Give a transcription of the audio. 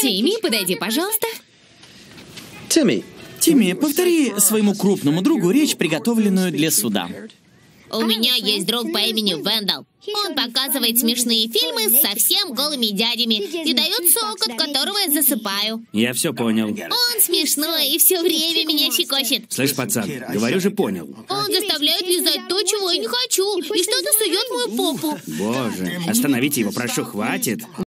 Тимми, подойди, пожалуйста. Тимми. Тимми, повтори своему крупному другу речь, приготовленную для суда. У меня есть друг по имени Вендал. Он показывает смешные фильмы с совсем голыми дядями и дает сок, от которого я засыпаю. Я все понял. Он смешной и все время меня щекочет. Слышь, пацан, говорю же, понял. Он заставляет лизать то, чего я не хочу, и что-то сует мою попу. Боже, остановите его, прошу, хватит.